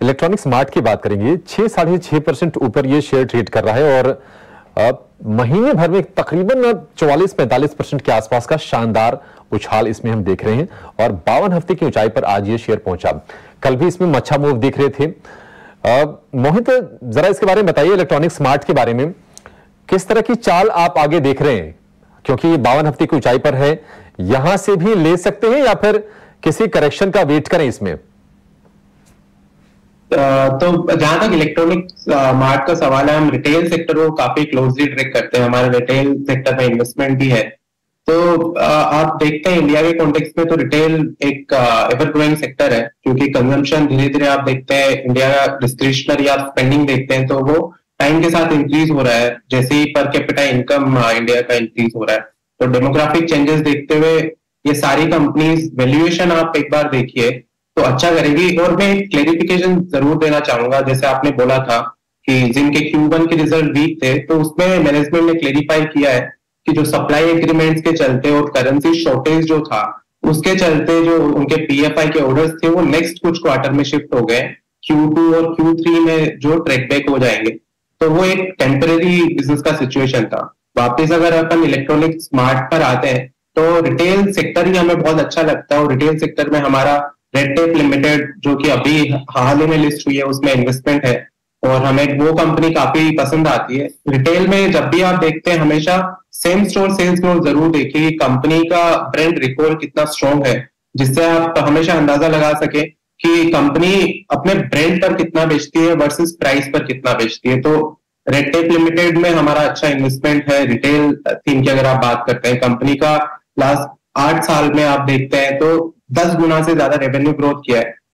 Electronic smart की बात करेंगे, छह, साढ़े छह परसेंट ऊपर ये शेयर ट्रेड कर रहा है और महीने भर में तकरीबन चौवालीस, पैंतालीस परसेंट के आसपास का शानदार उछाल इसमें हम देख रहे हैं और बावन हफ़्ते की ऊंचाई पर आज ये शेयर पहुँचा। कल भी इसमें मच्छा मूव दिख रहे थे। मोहित, जरा इसके बारे में बताइए इलेक्ट्रॉनिक स्मार्ट के बारे में। किस तरह की चाल आप आगे देख रहे हैं? क्योंकि ये बावन हफ़्ते की ऊंचाई पर है। यहाँ से भी ले सकते हैं या फिर किसी करेक्शन का वेट करें इसमें? तो जहाँ तक इलेक्ट्रॉनिक मार्ट का सवाल है, हम रिटेल सेक्टर को काफ़ी क्लोजली ट्रैक करते हैं। हमारे रिटेल सेक्टर में इन्वेस्टमेंट भी है। तो आप देखते हैं इंडिया के कॉन्टेक्स्ट में तो रिटेल एक एवर ग्रोइंग सेक्टर है, क्योंकि कंजम्पशन धीरे धीरे आप देखते हैं इंडिया का डिस्क्रिशनरी आप स्पेंडिंग देखते हैं तो वो टाइम के साथ इंक्रीज हो रहा है। जैसे ही पर कैपिटा इनकम इंडिया का इंक्रीज हो रहा है। तो डेमोग्राफिक चेंजेस देखते हुए ये सारी कंपनीज़ वैल्यूएशन आप एक बार देखिए तो अच्छा करेगी। और मैं क्लेरिफिकेशन ज़रूर देना चाहूँगा। जैसे आपने बोला था कि जिनके क्यू वन के रिज़ल्ट वीक थे तो उसमें मैनेजमेंट ने क्लेरिफाई किया है कि जो सप्लाई एग्रीमेंट्स के चलते और करेंसी शॉर्टेज जो था, उसके चलते जो उनके पीएफआई के ऑर्डर्स थे, वो नेक्स्ट कुछ क्वार्टर में शिफ्ट हो गए। Q2 और Q3 में जो ट्रैक बैक हो जाएँगे। तो वो एक टेम्परेरी बिज़नेस का सिचुएशन था। वापस अगर अपन इलेक्ट्रॉनिक स्मार्ट पर आते हैं तो रिटेल सेक्टर ही हमें बहुत अच्छा लगता है। और रिटेल सेक्टर में हमारा रेड टेप लिमिटेड जो कि अभी हाल ही में लिस्ट हुई है, उसमें इन्वेस्टमेंट है। और हमें वो कंपनी काफ़ी पसंद आती है। रिटेल में जब भी आप देखते हैं, हमेशा सेम स्टोर सेल्स ग्रोथ ज़रूर देखिए कंपनी का ब्रांड रिकॉर्ड कितना स्ट्रॉन्ग है, जिससे आप हमेशा अंदाज़ा लगा सके कि कंपनी अपने ब्रांड पर कितना बेचती है वर्सेस प्राइस पर कितना बेचती है। तो रेडटेक लिमिटेड में हमारा अच्छा इन्वेस्टमेंट है। रिटेल थीम की अगर आप बात करते हैं कंपनी का लास्ट आठ साल में आप देखते हैं तो दस गुना से ज़्यादा रेवेन्यू ग्रोथ किया है।